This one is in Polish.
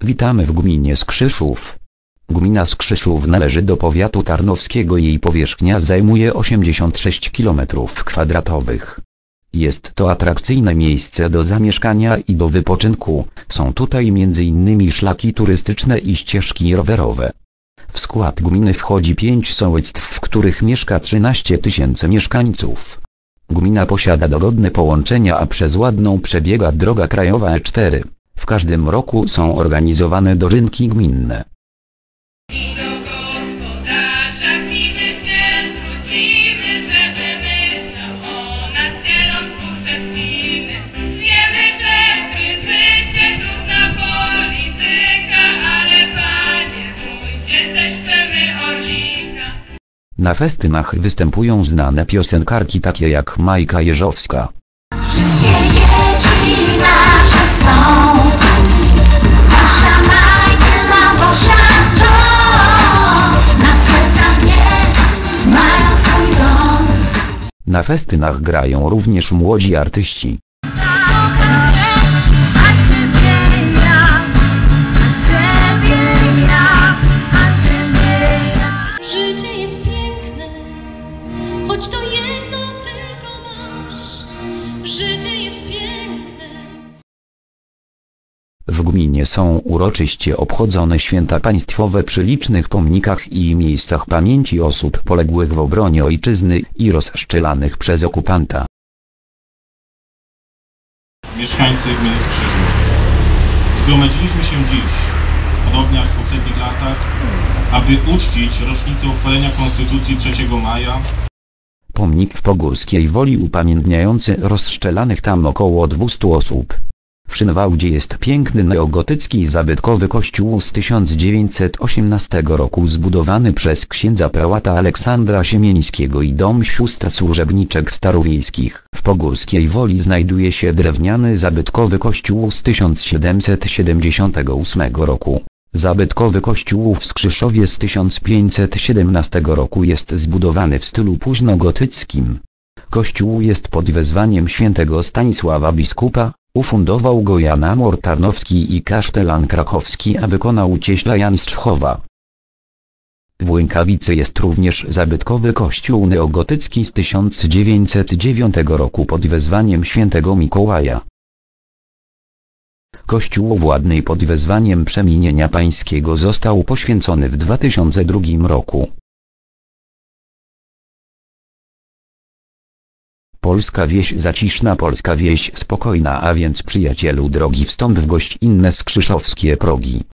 Witamy w gminie Skrzyszów. Gmina Skrzyszów należy do powiatu tarnowskiego jej powierzchnia zajmuje 86 km2. Jest to atrakcyjne miejsce do zamieszkania i do wypoczynku, są tutaj m.in. szlaki turystyczne i ścieżki rowerowe. W skład gminy wchodzi pięć sołectw w których mieszka 13 tysięcy mieszkańców. Gmina posiada dogodne połączenia a przez ładną przebiega droga krajowa E4. W każdym roku są organizowane dożynki gminne. I do gospodarza gminy się zwrócimy, żeby myślał o nas, dzieląc budżet gminy. Wiemy, że w kryzysie trudna polityka, ale panie wójcie, też chcemy Orlika. Na festynach występują znane piosenkarki takie jak Majka Jeżowska. Wszystkie dzieci Na festynach grają również młodzi artyści. Życie jest piękne, choć to jedno tylko masz Życie jest piękne Są uroczyście obchodzone święta państwowe przy licznych pomnikach i miejscach pamięci osób poległych w obronie ojczyzny i rozszczelanych przez okupanta. mieszkańcy gminy Skrzyżów. Zgromadziliśmy się dziś, podobnie jak w poprzednich latach, aby uczcić rocznicę uchwalenia Konstytucji 3 maja Pomnik w Pogórskiej Woli upamiętniający rozstrzelanych tam około 200 osób. W Szynwałdzie jest piękny neogotycki zabytkowy kościół z 1918 roku zbudowany przez księdza prałata Aleksandra Siemieńskiego i dom sióstr służebniczek starowiejskich. W Pogórskiej Woli znajduje się drewniany zabytkowy kościół z 1778 roku. Zabytkowy kościół w Skrzyszowie z 1517 roku jest zbudowany w stylu późnogotyckim. Kościół jest pod wezwaniem świętego Stanisława biskupa, ufundował go Jan Amor Tarnowski i kasztelan krakowski a wykonał cieśla Jan z Czchowa. W Łękawicy jest również zabytkowy kościół neogotycki z 1909 roku pod wezwaniem świętego Mikołaja. Kościół władnej pod wezwaniem przemienienia pańskiego został poświęcony w 2002 roku. Polska wieś zaciszna Polska wieś spokojna a więc przyjacielu drogi wstąp w gość inne skrzyszowskie progi.